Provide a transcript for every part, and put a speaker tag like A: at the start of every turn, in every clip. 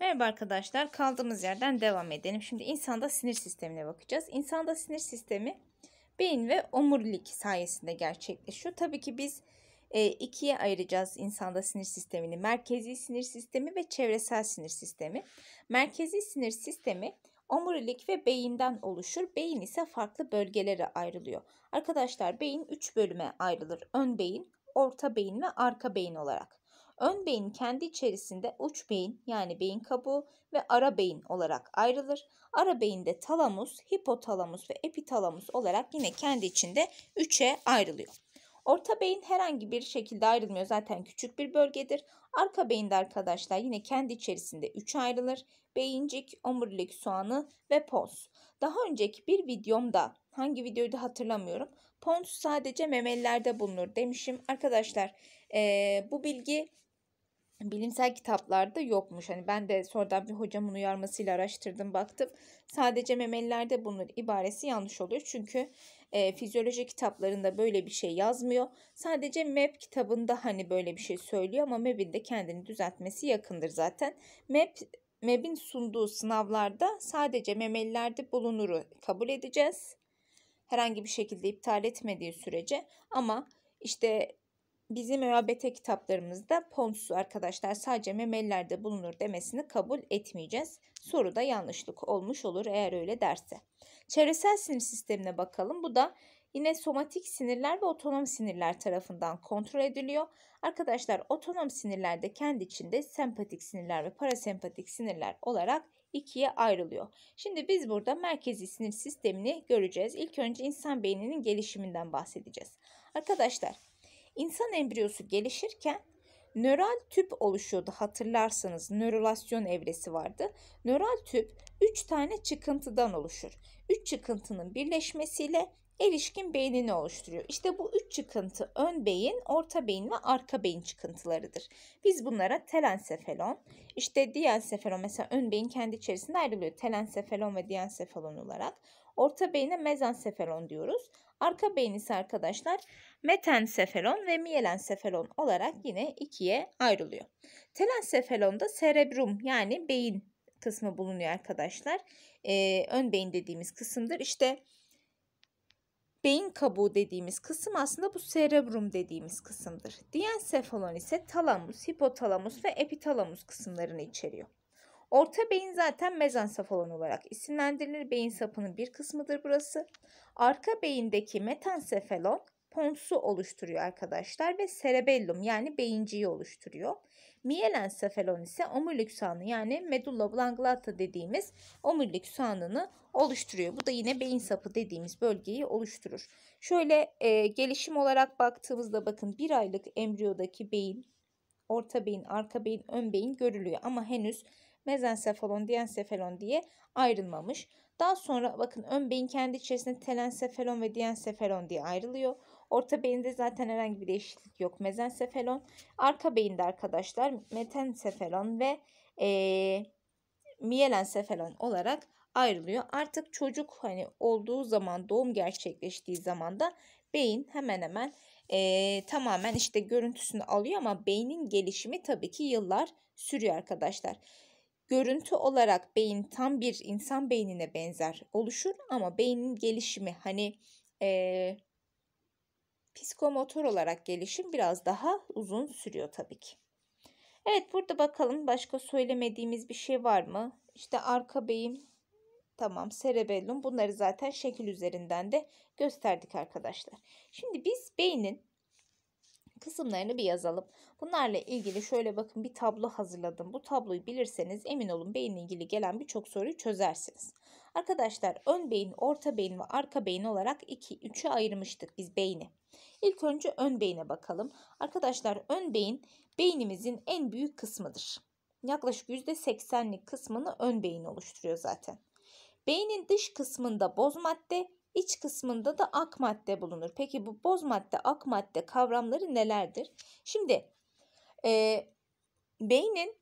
A: Merhaba arkadaşlar. Kaldığımız yerden devam edelim. Şimdi insanda sinir sistemine bakacağız. İnsanda sinir sistemi beyin ve omurilik sayesinde gerçekleşiyor. Tabii ki biz e, ikiye ayıracağız insanda sinir sistemini. Merkezi sinir sistemi ve çevresel sinir sistemi. Merkezi sinir sistemi omurilik ve beyinden oluşur. Beyin ise farklı bölgelere ayrılıyor. Arkadaşlar beyin 3 bölüme ayrılır. Ön beyin, orta beyin ve arka beyin olarak. Ön beyin kendi içerisinde uç beyin yani beyin kabuğu ve ara beyin olarak ayrılır. Ara beyinde talamus, hipotalamus ve epitalamus olarak yine kendi içinde üçe ayrılıyor. Orta beyin herhangi bir şekilde ayrılmıyor zaten küçük bir bölgedir. Arka beyinde arkadaşlar yine kendi içerisinde üçe ayrılır. Beyincik, omurilik soğanı ve pons. Daha önceki bir videomda hangi videoyu da hatırlamıyorum. Pons sadece memelilerde bulunur demişim. Arkadaşlar ee, bu bilgi bilimsel kitaplarda yokmuş. Hani ben de sonradan bir hocamın uyarmasıyla araştırdım baktım. Sadece memelilerde bulunur ibaresi yanlış oluyor. Çünkü e, fizyoloji kitaplarında böyle bir şey yazmıyor. Sadece MEP kitabında hani böyle bir şey söylüyor ama MEB'in de kendini düzeltmesi yakındır zaten. MEP MEB'in sunduğu sınavlarda sadece memelilerde bulunuru kabul edeceğiz. Herhangi bir şekilde iptal etmediği sürece ama işte bizim ÖABT kitaplarımızda Ponsu arkadaşlar sadece memelilerde bulunur demesini kabul etmeyeceğiz. Soruda yanlışlık olmuş olur eğer öyle derse. Çevresel sinir sistemine bakalım. Bu da yine somatik sinirler ve otonom sinirler tarafından kontrol ediliyor. Arkadaşlar otonom sinirler de kendi içinde sempatik sinirler ve parasempatik sinirler olarak ikiye ayrılıyor. Şimdi biz burada merkezi sinir sistemini göreceğiz. İlk önce insan beyninin gelişiminden bahsedeceğiz. Arkadaşlar İnsan embriyosu gelişirken nöral tüp oluşuyordu hatırlarsanız nörolasyon evresi vardı. Nöral tüp 3 tane çıkıntıdan oluşur. 3 çıkıntının birleşmesiyle erişkin beynini oluşturuyor. İşte bu üç çıkıntı ön beyin, orta beyin ve arka beyin çıkıntılarıdır. Biz bunlara telensefalon, işte diensefalon mesela ön beyin kendi içerisinde ayrılıyor. Telensefalon ve diensefalon olarak. Orta beyine mezansefalon diyoruz. Arka beyin ise arkadaşlar metensefalon ve mielensefalon olarak yine ikiye ayrılıyor. Telensefalonda cerebrum yani beyin kısmı bulunuyor arkadaşlar. Ee, ön beyin dediğimiz kısımdır. İşte beyin kabuğu dediğimiz kısım aslında bu cerebrum dediğimiz kısımdır. Diensefalon ise talamus, hipotalamus ve epitalamus kısımlarını içeriyor. Orta beyin zaten mezansefalon olarak isimlendirilir. Beyin sapının bir kısmıdır burası. Arka beyindeki metansefalon ponsu oluşturuyor arkadaşlar ve cerebellum yani beyinciyi oluşturuyor. Mielensefalon ise omurilik soğanı yani medulla oblongata dediğimiz omurilik soğanını oluşturuyor. Bu da yine beyin sapı dediğimiz bölgeyi oluşturur. Şöyle e, gelişim olarak baktığımızda bakın bir aylık embriyodaki beyin, orta beyin, arka beyin, ön beyin görülüyor ama henüz mezensefalon, diensefalon diye ayrılmamış. Daha sonra bakın ön beyin kendi içerisinde telensefalon ve diensefalon diye ayrılıyor. Orta beyinde zaten herhangi bir değişiklik yok. Mezensefalon. Arka beyinde arkadaşlar metensefalon ve e, mielensefalon olarak ayrılıyor. Artık çocuk hani olduğu zaman doğum gerçekleştiği zaman da beyin hemen hemen e, tamamen işte görüntüsünü alıyor ama beynin gelişimi tabii ki yıllar sürüyor arkadaşlar. Görüntü olarak beyin tam bir insan beynine benzer oluşur ama beynin gelişimi hani e, psikomotor olarak gelişim biraz daha uzun sürüyor tabii ki. Evet burada bakalım başka söylemediğimiz bir şey var mı? İşte arka beyin tamam cerebellum bunları zaten şekil üzerinden de gösterdik arkadaşlar. Şimdi biz beynin kısımlarını bir yazalım. Bunlarla ilgili şöyle bakın bir tablo hazırladım. Bu tabloyu bilirseniz emin olun beyinle ilgili gelen birçok soruyu çözersiniz. Arkadaşlar ön beyin, orta beyin ve arka beyin olarak 2 3'e ayırmıştık biz beyni. İlk önce ön beyine bakalım. Arkadaşlar ön beyin beynimizin en büyük kısmıdır. Yaklaşık %80'lik kısmını ön beyin oluşturuyor zaten. Beynin dış kısmında boz madde, iç kısmında da ak madde bulunur. Peki bu boz madde, ak madde kavramları nelerdir? Şimdi e, beynin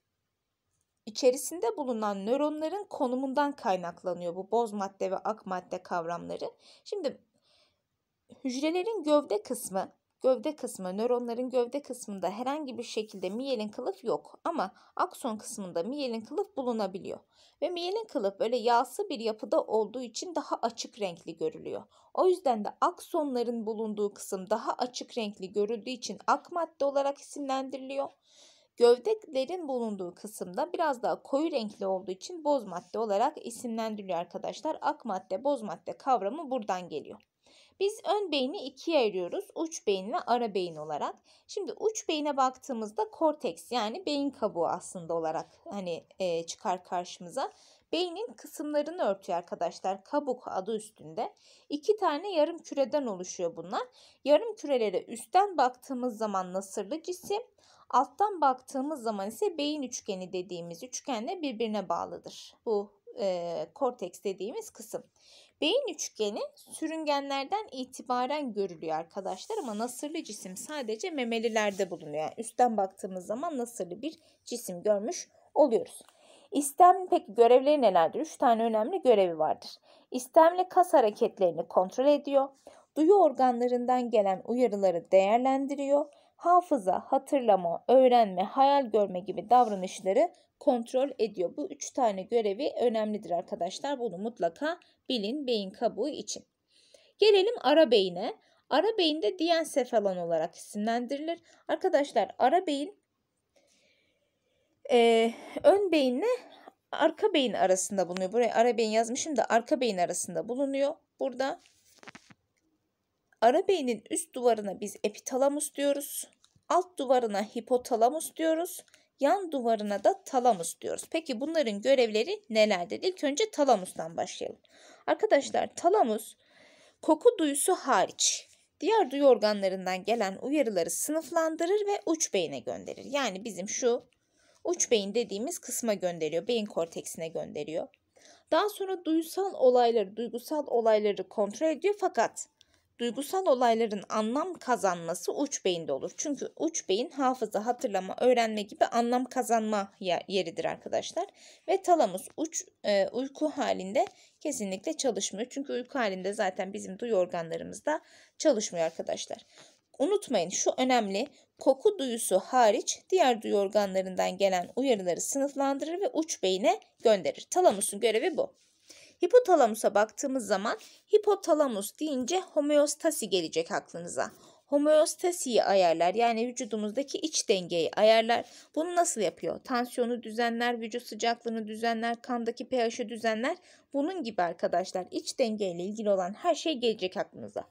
A: içerisinde bulunan nöronların konumundan kaynaklanıyor bu boz madde ve ak madde kavramları. Şimdi hücrelerin gövde kısmı gövde kısmı, nöronların gövde kısmında herhangi bir şekilde miyelin kılıf yok ama akson kısmında miyelin kılıf bulunabiliyor. Ve miyelin kılıf böyle yağsı bir yapıda olduğu için daha açık renkli görülüyor. O yüzden de aksonların bulunduğu kısım daha açık renkli görüldüğü için ak madde olarak isimlendiriliyor. Gövdelerin bulunduğu kısımda biraz daha koyu renkli olduğu için boz madde olarak isimlendiriliyor arkadaşlar. Ak madde, boz madde kavramı buradan geliyor. Biz ön beyni ikiye ayırıyoruz. Uç beyin ve ara beyin olarak. Şimdi uç beyine baktığımızda korteks yani beyin kabuğu aslında olarak hani e, çıkar karşımıza. Beynin kısımlarını örtüyor arkadaşlar. Kabuk adı üstünde. İki tane yarım küreden oluşuyor bunlar. Yarım kürelere üstten baktığımız zaman nasırlı cisim, alttan baktığımız zaman ise beyin üçgeni dediğimiz üçgenle birbirine bağlıdır. Bu e, korteks dediğimiz kısım. Beyin üçgeni sürüngenlerden itibaren görülüyor arkadaşlar ama nasırlı cisim sadece memelilerde bulunuyor. Yani üstten baktığımız zaman nasırlı bir cisim görmüş oluyoruz. İstem peki görevleri nelerdir? Üç tane önemli görevi vardır. İstemli kas hareketlerini kontrol ediyor. Duyu organlarından gelen uyarıları değerlendiriyor. Hafıza, hatırlama, öğrenme, hayal görme gibi davranışları kontrol ediyor. Bu üç tane görevi önemlidir arkadaşlar. Bunu mutlaka bilin beyin kabuğu için. Gelelim ara beyine. Ara beyin diensefalon olarak isimlendirilir. Arkadaşlar ara beyin e, ön beyinle arka beyin arasında bulunuyor. Buraya ara beyin yazmışım da arka beyin arasında bulunuyor. Burada ara beynin üst duvarına biz epitalamus diyoruz. Alt duvarına hipotalamus diyoruz. Yan duvarına da talamus diyoruz. Peki bunların görevleri nelerdir? İlk önce talamustan başlayalım. Arkadaşlar talamus koku duyusu hariç diğer duyu organlarından gelen uyarıları sınıflandırır ve uç beyine gönderir. Yani bizim şu uç beyin dediğimiz kısma gönderiyor. Beyin korteksine gönderiyor. Daha sonra duysal olayları, duygusal olayları kontrol ediyor fakat duygusal olayların anlam kazanması uç beyinde olur. Çünkü uç beyin hafıza, hatırlama, öğrenme gibi anlam kazanma yeridir arkadaşlar. Ve talamus uç e, uyku halinde kesinlikle çalışmıyor. Çünkü uyku halinde zaten bizim duyu organlarımızda çalışmıyor arkadaşlar. Unutmayın şu önemli koku duyusu hariç diğer duyu organlarından gelen uyarıları sınıflandırır ve uç beyine gönderir. Talamusun görevi bu. Hipotalamusa baktığımız zaman hipotalamus deyince homeostasi gelecek aklınıza. Homeostasiyi ayarlar yani vücudumuzdaki iç dengeyi ayarlar. Bunu nasıl yapıyor? Tansiyonu düzenler, vücut sıcaklığını düzenler, kandaki pH'i düzenler. Bunun gibi arkadaşlar iç dengeyle ilgili olan her şey gelecek aklınıza.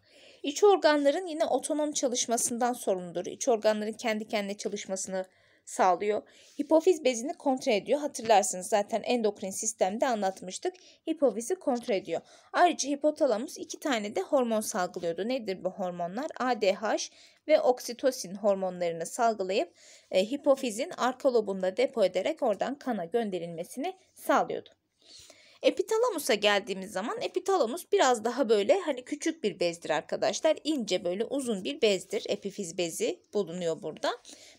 A: İç organların yine otonom çalışmasından sorumludur. İç organların kendi kendine çalışmasını sağlıyor. Hipofiz bezini kontrol ediyor. Hatırlarsınız zaten endokrin sistemde anlatmıştık. Hipofizi kontrol ediyor. Ayrıca hipotalamus iki tane de hormon salgılıyordu. Nedir bu hormonlar? ADH ve oksitosin hormonlarını salgılayıp e, hipofizin arka lobunda depo ederek oradan kana gönderilmesini sağlıyordu. Epitalamusa geldiğimiz zaman epitalamus biraz daha böyle hani küçük bir bezdir arkadaşlar. İnce böyle uzun bir bezdir. Epifiz bezi bulunuyor burada.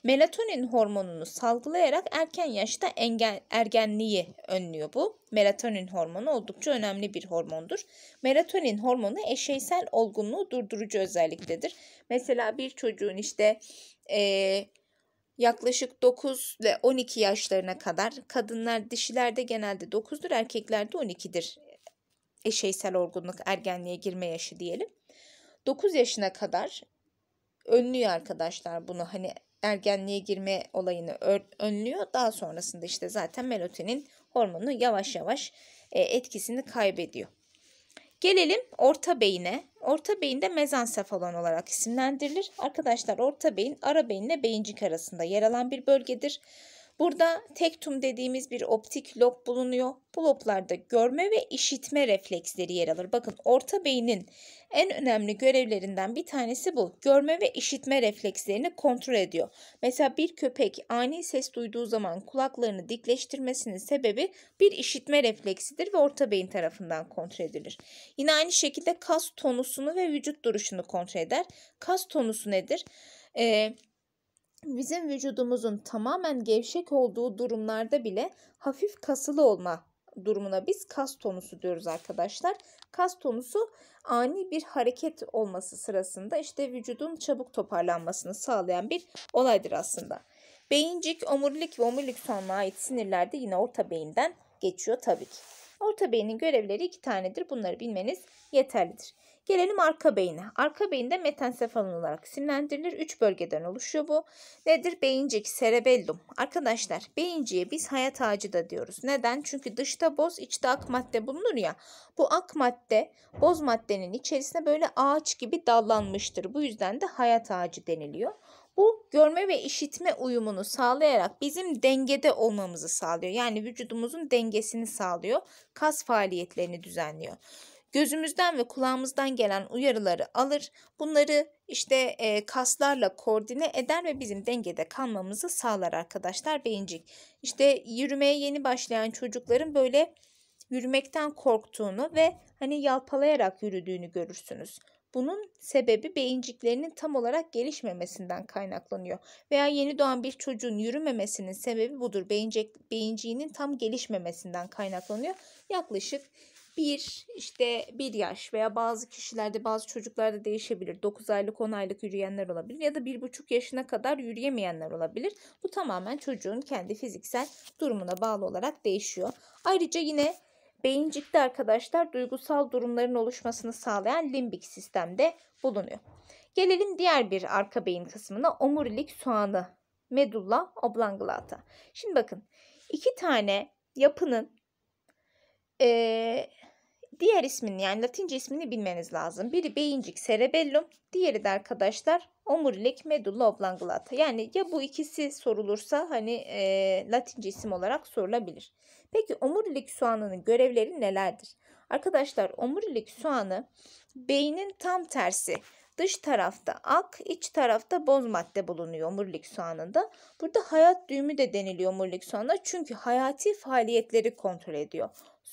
A: Melatonin hormonunu salgılayarak erken yaşta engel, ergenliği önlüyor bu. Melatonin hormonu oldukça önemli bir hormondur. Melatonin hormonu eşeysel olgunluğu durdurucu özelliktedir. Mesela bir çocuğun işte eee yaklaşık 9 ile 12 yaşlarına kadar kadınlar dişilerde genelde 9'dur erkeklerde 12'dir eşeysel olgunluk ergenliğe girme yaşı diyelim. 9 yaşına kadar önlüyor arkadaşlar bunu hani ergenliğe girme olayını önlüyor. Daha sonrasında işte zaten melatonin hormonu yavaş yavaş e, etkisini kaybediyor. Gelelim orta beyine. Orta beyin de mezansefalon olarak isimlendirilir. Arkadaşlar orta beyin ara beyinle beyincik arasında yer alan bir bölgedir. Burada tektum dediğimiz bir optik lob bulunuyor. Bu loblarda görme ve işitme refleksleri yer alır. Bakın orta beynin en önemli görevlerinden bir tanesi bu. Görme ve işitme reflekslerini kontrol ediyor. Mesela bir köpek ani ses duyduğu zaman kulaklarını dikleştirmesinin sebebi bir işitme refleksidir ve orta beyin tarafından kontrol edilir. Yine aynı şekilde kas tonusunu ve vücut duruşunu kontrol eder. Kas tonusu nedir? Ee, bizim vücudumuzun tamamen gevşek olduğu durumlarda bile hafif kasılı olma durumuna biz kas tonusu diyoruz arkadaşlar. Kas tonusu ani bir hareket olması sırasında işte vücudun çabuk toparlanmasını sağlayan bir olaydır aslında. Beyincik, omurilik ve omurilik sonuna ait sinirler de yine orta beyinden geçiyor tabii ki. Orta beynin görevleri iki tanedir. Bunları bilmeniz yeterlidir. Gelelim arka beyine. Arka beyinde metensefalon olarak isimlendirilir. Üç bölgeden oluşuyor bu. Nedir? Beyincik, cerebellum. Arkadaşlar beyinciye biz hayat ağacı da diyoruz. Neden? Çünkü dışta boz, içte ak madde bulunur ya. Bu ak madde boz maddenin içerisine böyle ağaç gibi dallanmıştır. Bu yüzden de hayat ağacı deniliyor. Bu görme ve işitme uyumunu sağlayarak bizim dengede olmamızı sağlıyor. Yani vücudumuzun dengesini sağlıyor. Kas faaliyetlerini düzenliyor. Gözümüzden ve kulağımızdan gelen uyarıları alır. Bunları işte e, kaslarla koordine eder ve bizim dengede kalmamızı sağlar arkadaşlar beyincik. İşte yürümeye yeni başlayan çocukların böyle yürümekten korktuğunu ve hani yalpalayarak yürüdüğünü görürsünüz. Bunun sebebi beyinciklerinin tam olarak gelişmemesinden kaynaklanıyor. Veya yeni doğan bir çocuğun yürümemesinin sebebi budur. Beyincik, beyinciğinin tam gelişmemesinden kaynaklanıyor. Yaklaşık bir işte bir yaş veya bazı kişilerde bazı çocuklarda değişebilir. 9 aylık 10 aylık yürüyenler olabilir ya da 1,5 yaşına kadar yürüyemeyenler olabilir. Bu tamamen çocuğun kendi fiziksel durumuna bağlı olarak değişiyor. Ayrıca yine beyincikte arkadaşlar duygusal durumların oluşmasını sağlayan limbik sistemde bulunuyor. Gelelim diğer bir arka beyin kısmına omurilik soğanı medulla oblongata. Şimdi bakın iki tane yapının ee, diğer ismini yani latince ismini bilmeniz lazım. Biri beyincik cerebellum, diğeri de arkadaşlar omurilik medulla oblongata. Yani ya bu ikisi sorulursa hani e, latince isim olarak sorulabilir. Peki omurilik soğanının görevleri nelerdir? Arkadaşlar omurilik soğanı beynin tam tersi. Dış tarafta ak, iç tarafta boz madde bulunuyor omurilik soğanında. Burada hayat düğümü de deniliyor omurilik soğanına çünkü hayati faaliyetleri kontrol ediyor.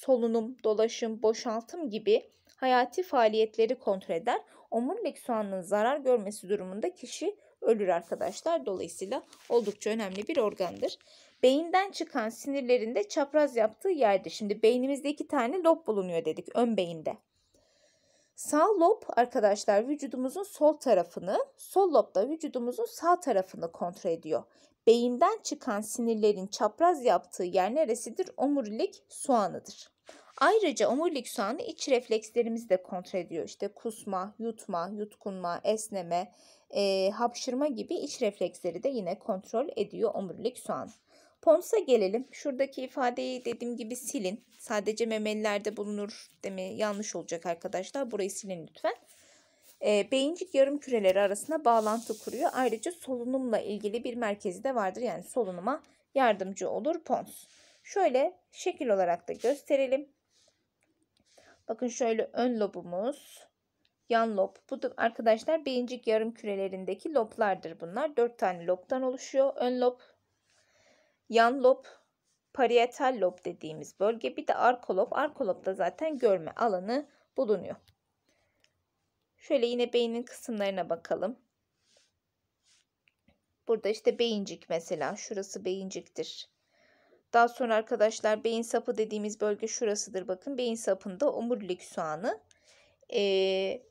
A: Solunum, dolaşım, boşaltım gibi hayati faaliyetleri kontrol eder. Omurilik soğanının zarar görmesi durumunda kişi ölür arkadaşlar. Dolayısıyla oldukça önemli bir organdır. Beyinden çıkan sinirlerin de çapraz yaptığı yerdir. Şimdi beynimizde iki tane lob bulunuyor dedik ön beyinde. Sağ lob arkadaşlar vücudumuzun sol tarafını, sol lob da vücudumuzun sağ tarafını kontrol ediyor. Beyinden çıkan sinirlerin çapraz yaptığı yer neresidir? Omurilik soğanıdır. Ayrıca omurilik soğanı iç reflekslerimizi de kontrol ediyor. İşte kusma, yutma, yutkunma, esneme, e, hapşırma gibi iç refleksleri de yine kontrol ediyor omurilik soğanı. Ponsa gelelim. Şuradaki ifadeyi dediğim gibi silin. Sadece memelilerde bulunur deme yanlış olacak arkadaşlar. Burayı silin lütfen. E, beyincik yarım küreleri arasında bağlantı kuruyor. Ayrıca solunumla ilgili bir merkezi de vardır. Yani solunuma yardımcı olur pons. Şöyle şekil olarak da gösterelim. Bakın şöyle ön lobumuz, yan lob. Bu da arkadaşlar beyincik yarım kürelerindeki loblardır bunlar. Dört tane lobdan oluşuyor. Ön lob, yan lob, parietal lob dediğimiz bölge. Bir de arkolob. Arkolobda zaten görme alanı bulunuyor. Şöyle yine beynin kısımlarına bakalım. Burada işte beyincik mesela. Şurası beyinciktir. Daha sonra arkadaşlar beyin sapı dediğimiz bölge şurasıdır. Bakın beyin sapında omurilik soğanı. Ee,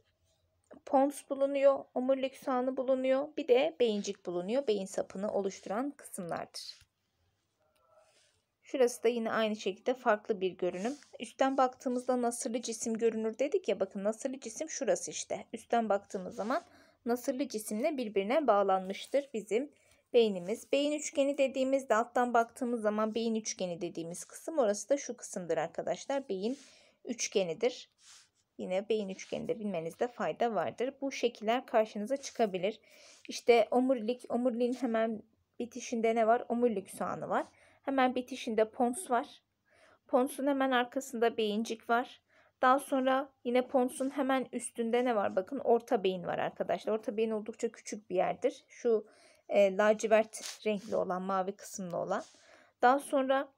A: pons bulunuyor. Omurilik soğanı bulunuyor. Bir de beyincik bulunuyor. Beyin sapını oluşturan kısımlardır. Şurası da yine aynı şekilde farklı bir görünüm. Üstten baktığımızda nasırlı cisim görünür dedik ya. Bakın nasırlı cisim şurası işte. Üstten baktığımız zaman nasırlı cisimle birbirine bağlanmıştır bizim beynimiz. Beyin üçgeni dediğimizde alttan baktığımız zaman beyin üçgeni dediğimiz kısım orası da şu kısımdır arkadaşlar. Beyin üçgenidir. Yine beyin üçgeni de bilmenizde fayda vardır. Bu şekiller karşınıza çıkabilir. İşte omurilik, omuriliğin hemen bitişinde ne var? Omurilik soğanı var. Hemen bitişinde pons var. Ponsun hemen arkasında beyincik var. Daha sonra yine ponsun hemen üstünde ne var? Bakın orta beyin var arkadaşlar. Orta beyin oldukça küçük bir yerdir. Şu e, lacivert renkli olan, mavi kısımlı olan. Daha sonra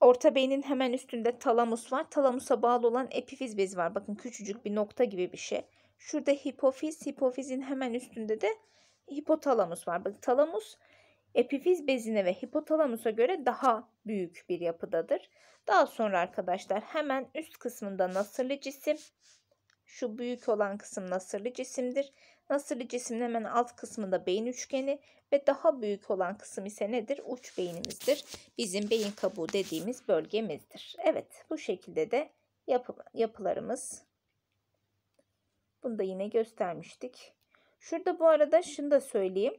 A: orta beynin hemen üstünde talamus var. Talamusa bağlı olan epifiz bezi var. Bakın küçücük bir nokta gibi bir şey. Şurada hipofiz, hipofizin hemen üstünde de hipotalamus var. Bakın talamus epifiz bezine ve hipotalamusa göre daha büyük bir yapıdadır. Daha sonra arkadaşlar hemen üst kısmında nasırlı cisim. Şu büyük olan kısım nasırlı cisimdir. Nasırlı cismin hemen alt kısmında beyin üçgeni ve daha büyük olan kısım ise nedir? Uç beyinimizdir. Bizim beyin kabuğu dediğimiz bölgemizdir. Evet bu şekilde de yapı, yapılarımız. Bunu da yine göstermiştik. Şurada bu arada şunu da söyleyeyim.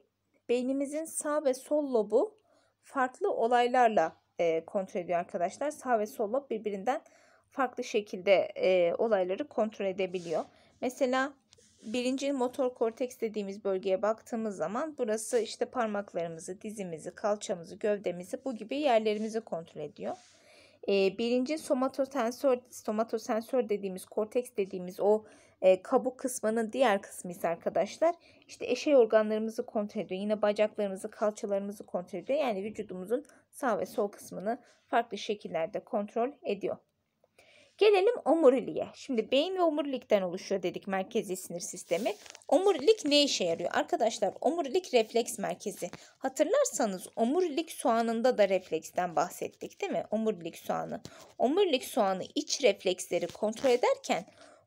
A: Beynimizin sağ ve sol lobu farklı olaylarla e, kontrol ediyor arkadaşlar. Sağ ve sol lob birbirinden farklı şekilde e, olayları kontrol edebiliyor. Mesela birinci motor korteks dediğimiz bölgeye baktığımız zaman burası işte parmaklarımızı, dizimizi, kalçamızı, gövdemizi bu gibi yerlerimizi kontrol ediyor. E, birinci somatosensör, somatosensör dediğimiz korteks dediğimiz o e, kabuk kısmının diğer kısmı ise arkadaşlar işte eşey organlarımızı kontrol ediyor. Yine bacaklarımızı, kalçalarımızı kontrol ediyor. Yani vücudumuzun sağ ve sol kısmını farklı şekillerde kontrol ediyor. Gelelim omuriliğe. Şimdi beyin ve omurilikten oluşuyor dedik merkezi sinir sistemi. Omurilik ne işe yarıyor? Arkadaşlar omurilik refleks merkezi. Hatırlarsanız omurilik soğanında da refleksten bahsettik değil mi? Omurilik soğanı. Omurilik soğanı iç refleksleri kontrol ederken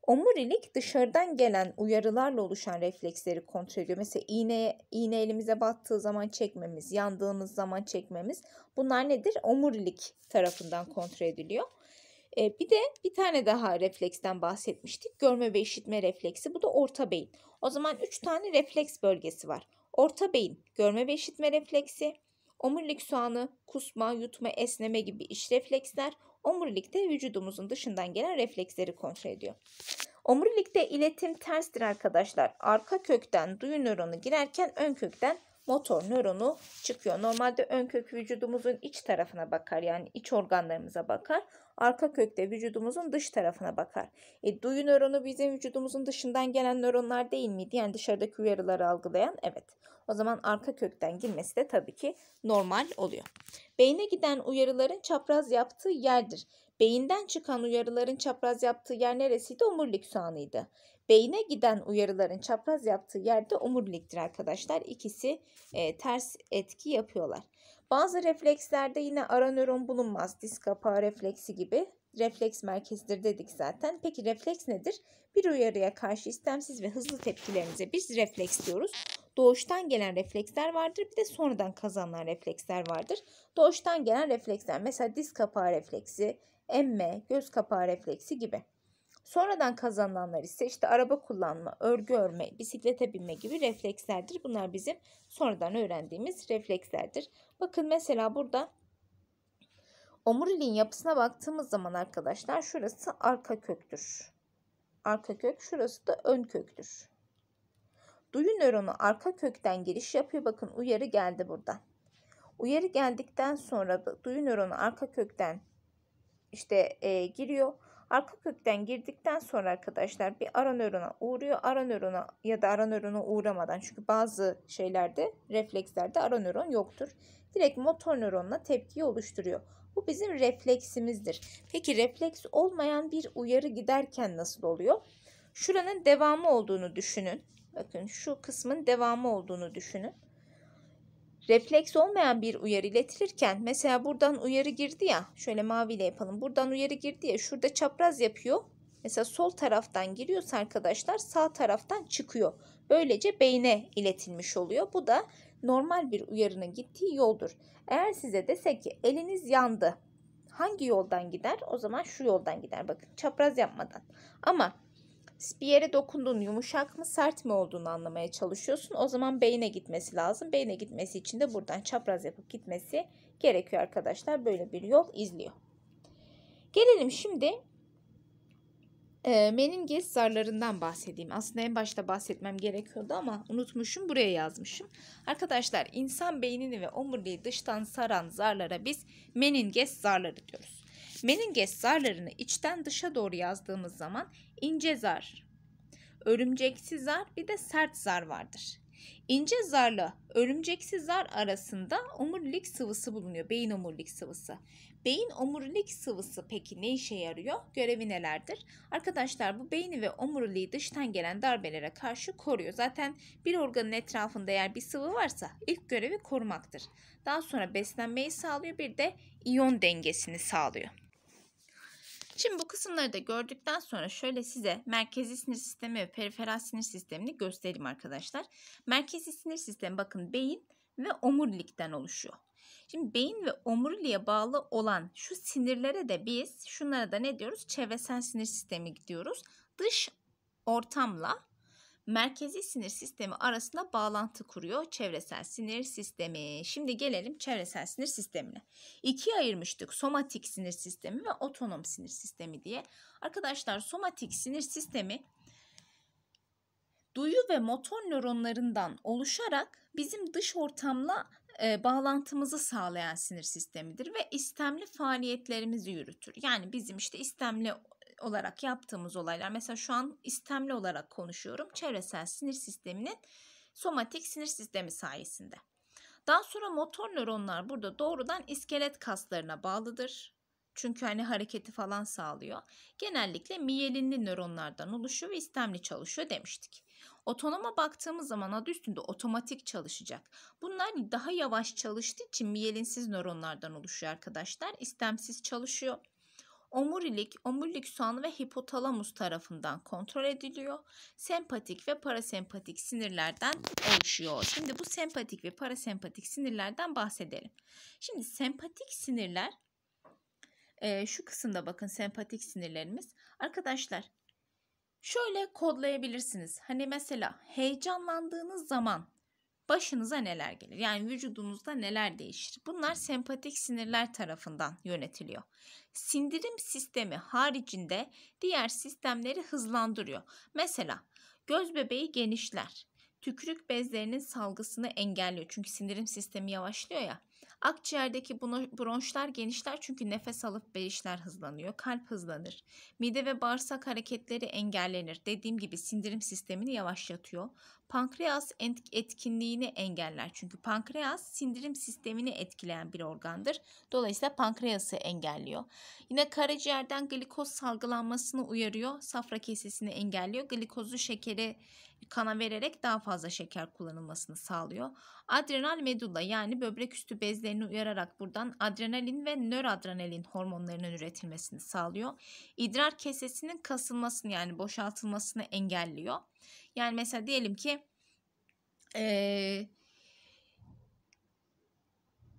A: Omurilik dışarıdan gelen uyarılarla oluşan refleksleri kontrol ediyor. Mesela iğne, iğne elimize battığı zaman çekmemiz, yandığımız zaman çekmemiz bunlar nedir? Omurilik tarafından kontrol ediliyor. Bir de bir tane daha refleksten bahsetmiştik. Görme ve işitme refleksi. Bu da orta beyin. O zaman 3 tane refleks bölgesi var. Orta beyin görme ve işitme refleksi, omurilik soğanı, kusma, yutma, esneme gibi iç refleksler, omurilikte vücudumuzun dışından gelen refleksleri kontrol ediyor. Omurilikte iletim terstir arkadaşlar. Arka kökten duyu nöronu girerken ön kökten motor nöronu çıkıyor. Normalde ön kök vücudumuzun iç tarafına bakar. Yani iç organlarımıza bakar. Arka kökte vücudumuzun dış tarafına bakar. E, duyu nöronu bizim vücudumuzun dışından gelen nöronlar değil miydi? Yani dışarıdaki uyarıları algılayan. Evet. O zaman arka kökten girmesi de tabii ki normal oluyor. Beyne giden uyarıların çapraz yaptığı yerdir. Beyinden çıkan uyarıların çapraz yaptığı yer neresiydi? Omurilik soğanıydı. Beyne giden uyarıların çapraz yaptığı yerde omuriliktir arkadaşlar. İkisi e, ters etki yapıyorlar. Bazı reflekslerde yine ara nöron bulunmaz. Disk kapağı refleksi gibi refleks merkezidir dedik zaten. Peki refleks nedir? Bir uyarıya karşı istemsiz ve hızlı tepkilerimize biz refleks diyoruz. Doğuştan gelen refleksler vardır. Bir de sonradan kazanılan refleksler vardır. Doğuştan gelen refleksler mesela diz kapağı refleksi, emme, göz kapağı refleksi gibi. Sonradan kazanılanlar ise işte araba kullanma, örgü örme, bisiklete binme gibi reflekslerdir. Bunlar bizim sonradan öğrendiğimiz reflekslerdir. Bakın mesela burada omuriliğin yapısına baktığımız zaman arkadaşlar şurası arka köktür. Arka kök şurası da ön köktür. Duyu nöronu arka kökten giriş yapıyor. Bakın uyarı geldi buradan. Uyarı geldikten sonra da duyu nöronu arka kökten işte e, giriyor. Arka kökten girdikten sonra arkadaşlar bir ara nörona uğruyor. Ara nörona ya da ara nörona uğramadan çünkü bazı şeylerde reflekslerde ara nöron yoktur. Direkt motor nöronla tepkiyi oluşturuyor. Bu bizim refleksimizdir. Peki refleks olmayan bir uyarı giderken nasıl oluyor? Şuranın devamı olduğunu düşünün. Bakın şu kısmın devamı olduğunu düşünün. Refleks olmayan bir uyarı iletilirken mesela buradan uyarı girdi ya şöyle maviyle yapalım. Buradan uyarı girdi ya şurada çapraz yapıyor. Mesela sol taraftan giriyorsa arkadaşlar sağ taraftan çıkıyor. Böylece beyne iletilmiş oluyor. Bu da normal bir uyarının gittiği yoldur. Eğer size desek ki eliniz yandı. Hangi yoldan gider? O zaman şu yoldan gider. Bakın çapraz yapmadan. Ama bir yere dokundun yumuşak mı sert mi olduğunu anlamaya çalışıyorsun. O zaman beyne gitmesi lazım. Beyne gitmesi için de buradan çapraz yapıp gitmesi gerekiyor arkadaşlar. Böyle bir yol izliyor. Gelelim şimdi e, meninges zarlarından bahsedeyim. Aslında en başta bahsetmem gerekiyordu ama unutmuşum buraya yazmışım. Arkadaşlar insan beynini ve omuriliği dıştan saran zarlara biz meninges zarları diyoruz. Meninges zarlarını içten dışa doğru yazdığımız zaman ince zar, örümceksi zar bir de sert zar vardır. İnce zarla örümceksi zar arasında omurilik sıvısı bulunuyor. Beyin omurilik sıvısı. Beyin omurilik sıvısı peki ne işe yarıyor? Görevi nelerdir? Arkadaşlar bu beyni ve omuriliği dıştan gelen darbelere karşı koruyor. Zaten bir organın etrafında eğer bir sıvı varsa ilk görevi korumaktır. Daha sonra beslenmeyi sağlıyor bir de iyon dengesini sağlıyor. Şimdi bu kısımları da gördükten sonra şöyle size merkezi sinir sistemi ve periferal sinir sistemini göstereyim arkadaşlar. Merkezi sinir sistemi bakın beyin ve omurilikten oluşuyor. Şimdi beyin ve omuriliğe bağlı olan şu sinirlere de biz şunlara da ne diyoruz? Çevresel sinir sistemi diyoruz. Dış ortamla merkezi sinir sistemi arasında bağlantı kuruyor çevresel sinir sistemi. Şimdi gelelim çevresel sinir sistemine. İkiye ayırmıştık somatik sinir sistemi ve otonom sinir sistemi diye. Arkadaşlar somatik sinir sistemi duyu ve motor nöronlarından oluşarak bizim dış ortamla e, bağlantımızı sağlayan sinir sistemidir ve istemli faaliyetlerimizi yürütür. Yani bizim işte istemli olarak yaptığımız olaylar mesela şu an istemli olarak konuşuyorum. Çevresel sinir sisteminin somatik sinir sistemi sayesinde. Daha sonra motor nöronlar burada doğrudan iskelet kaslarına bağlıdır. Çünkü hani hareketi falan sağlıyor. Genellikle miyelinli nöronlardan oluşuyor ve istemli çalışıyor demiştik. Otonoma baktığımız zaman adı üstünde otomatik çalışacak. Bunlar daha yavaş çalıştığı için miyelinsiz nöronlardan oluşuyor arkadaşlar. İstemsiz çalışıyor. Omurilik, omurilik soğanı ve hipotalamus tarafından kontrol ediliyor. Sempatik ve parasempatik sinirlerden oluşuyor. Şimdi bu sempatik ve parasempatik sinirlerden bahsedelim. Şimdi sempatik sinirler e, şu kısımda bakın sempatik sinirlerimiz. Arkadaşlar şöyle kodlayabilirsiniz. Hani mesela heyecanlandığınız zaman başınıza neler gelir? Yani vücudunuzda neler değişir? Bunlar sempatik sinirler tarafından yönetiliyor. Sindirim sistemi haricinde diğer sistemleri hızlandırıyor. Mesela göz bebeği genişler. Tükürük bezlerinin salgısını engelliyor. Çünkü sindirim sistemi yavaşlıyor ya. Akciğerdeki bronşlar genişler çünkü nefes alıp verişler hızlanıyor. Kalp hızlanır. Mide ve bağırsak hareketleri engellenir. Dediğim gibi sindirim sistemini yavaşlatıyor. Pankreas etkinliğini engeller. Çünkü pankreas sindirim sistemini etkileyen bir organdır. Dolayısıyla pankreası engelliyor. Yine karaciğerden glikoz salgılanmasını uyarıyor. Safra kesesini engelliyor. Glikozu şekeri kana vererek daha fazla şeker kullanılmasını sağlıyor. Adrenal medulla yani böbrek üstü bezlerini uyararak buradan adrenalin ve nöradrenalin hormonlarının üretilmesini sağlıyor. İdrar kesesinin kasılmasını yani boşaltılmasını engelliyor. Yani mesela diyelim ki ee,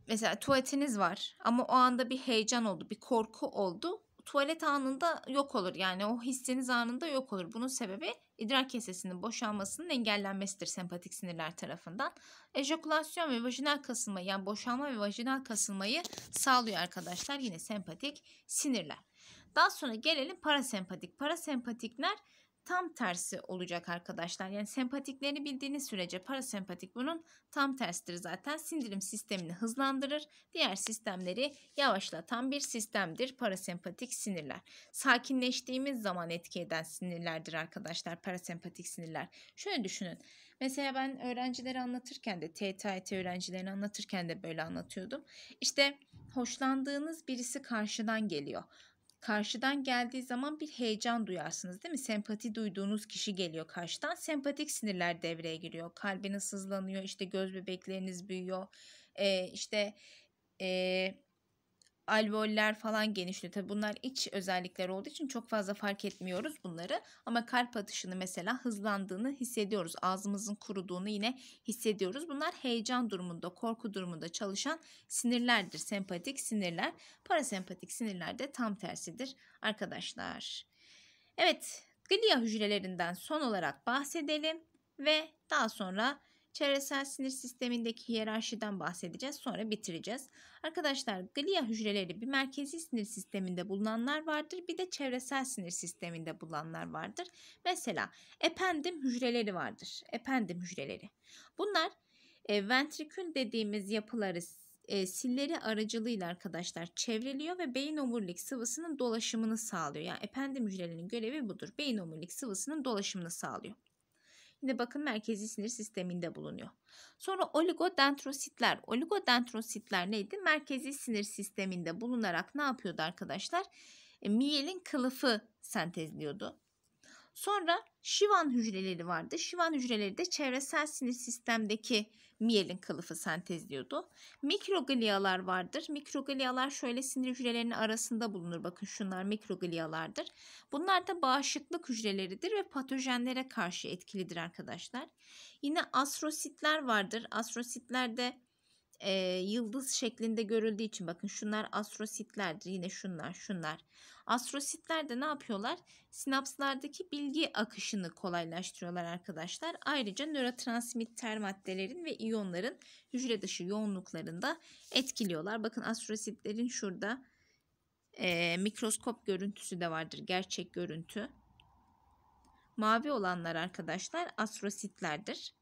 A: mesela tuvaletiniz var ama o anda bir heyecan oldu, bir korku oldu. Tuvalet anında yok olur. Yani o hissiniz anında yok olur. Bunun sebebi idrar kesesinin boşalmasının engellenmesidir sempatik sinirler tarafından. Ejekülasyon ve vajinal kasılma yani boşalma ve vajinal kasılmayı sağlıyor arkadaşlar. Yine sempatik sinirler. Daha sonra gelelim parasempatik. Parasempatikler tam tersi olacak arkadaşlar. Yani sempatiklerini bildiğiniz sürece parasempatik bunun tam tersidir zaten. Sindirim sistemini hızlandırır. Diğer sistemleri yavaşlatan bir sistemdir parasempatik sinirler. Sakinleştiğimiz zaman etki eden sinirlerdir arkadaşlar parasempatik sinirler. Şöyle düşünün. Mesela ben öğrencileri anlatırken de TTIT öğrencilerini anlatırken de böyle anlatıyordum. İşte hoşlandığınız birisi karşıdan geliyor karşıdan geldiği zaman bir heyecan duyarsınız değil mi? Sempati duyduğunuz kişi geliyor karşıdan. Sempatik sinirler devreye giriyor. Kalbiniz hızlanıyor, işte göz bebekleriniz büyüyor. Ee, işte e, alveoller falan genişliyor. Tabii bunlar iç özellikler olduğu için çok fazla fark etmiyoruz bunları. Ama kalp atışını mesela hızlandığını hissediyoruz. Ağzımızın kuruduğunu yine hissediyoruz. Bunlar heyecan durumunda, korku durumunda çalışan sinirlerdir. Sempatik sinirler. Parasempatik sinirler de tam tersidir arkadaşlar. Evet, glia hücrelerinden son olarak bahsedelim ve daha sonra Çevresel sinir sistemindeki hiyerarşiden bahsedeceğiz. Sonra bitireceğiz. Arkadaşlar glia hücreleri bir merkezi sinir sisteminde bulunanlar vardır. Bir de çevresel sinir sisteminde bulunanlar vardır. Mesela ependim hücreleri vardır. Ependim hücreleri. Bunlar e, ventrikül dediğimiz yapıları e, silleri aracılığıyla arkadaşlar çevriliyor ve beyin omurilik sıvısının dolaşımını sağlıyor. Yani ependim hücrelerinin görevi budur. Beyin omurilik sıvısının dolaşımını sağlıyor. Yine bakın merkezi sinir sisteminde bulunuyor. Sonra oligodendrositler. Oligodendrositler neydi? Merkezi sinir sisteminde bulunarak ne yapıyordu arkadaşlar? E, miyelin kılıfı sentezliyordu. Sonra şivan hücreleri vardı. Şivan hücreleri de çevresel sinir sistemdeki miyelin kılıfı sentezliyordu. Mikroglialar vardır. Mikroglialar şöyle sinir hücrelerinin arasında bulunur. Bakın şunlar mikroglialardır. Bunlar da bağışıklık hücreleridir ve patojenlere karşı etkilidir arkadaşlar. Yine astrositler vardır. Astrositler de e, yıldız şeklinde görüldüğü için bakın şunlar astrositlerdir. Yine şunlar şunlar. Astrositler de ne yapıyorlar? Sinapslardaki bilgi akışını kolaylaştırıyorlar arkadaşlar. Ayrıca nörotransmitter maddelerin ve iyonların hücre dışı yoğunluklarında etkiliyorlar. Bakın astrositlerin şurada e, mikroskop görüntüsü de vardır. Gerçek görüntü. Mavi olanlar arkadaşlar astrositlerdir.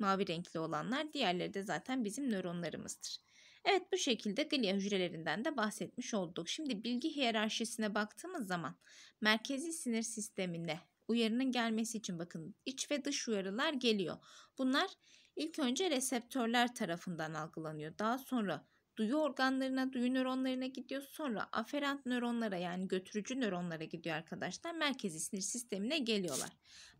A: Mavi renkli olanlar diğerleri de zaten bizim nöronlarımızdır. Evet bu şekilde glia hücrelerinden de bahsetmiş olduk. Şimdi bilgi hiyerarşisine baktığımız zaman merkezi sinir sistemine uyarının gelmesi için bakın iç ve dış uyarılar geliyor. Bunlar ilk önce reseptörler tarafından algılanıyor. Daha sonra duyu organlarına, duyu nöronlarına gidiyor. Sonra aferent nöronlara yani götürücü nöronlara gidiyor arkadaşlar. Merkezi sinir sistemine geliyorlar.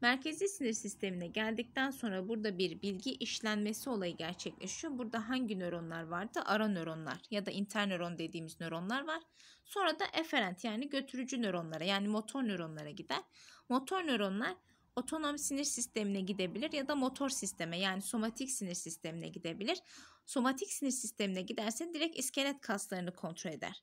A: Merkezi sinir sistemine geldikten sonra burada bir bilgi işlenmesi olayı gerçekleşiyor. Burada hangi nöronlar vardı? Ara nöronlar ya da internöron dediğimiz nöronlar var. Sonra da eferent yani götürücü nöronlara yani motor nöronlara gider. Motor nöronlar otonom sinir sistemine gidebilir ya da motor sisteme yani somatik sinir sistemine gidebilir. Somatik sinir sistemine giderse direkt iskelet kaslarını kontrol eder.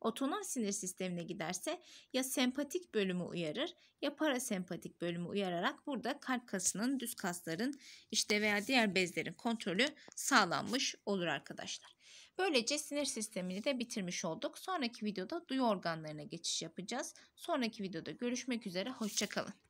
A: Otonom sinir sistemine giderse ya sempatik bölümü uyarır ya parasempatik bölümü uyararak burada kalp kasının, düz kasların işte veya diğer bezlerin kontrolü sağlanmış olur arkadaşlar. Böylece sinir sistemini de bitirmiş olduk. Sonraki videoda duyu organlarına geçiş yapacağız. Sonraki videoda görüşmek üzere. Hoşçakalın.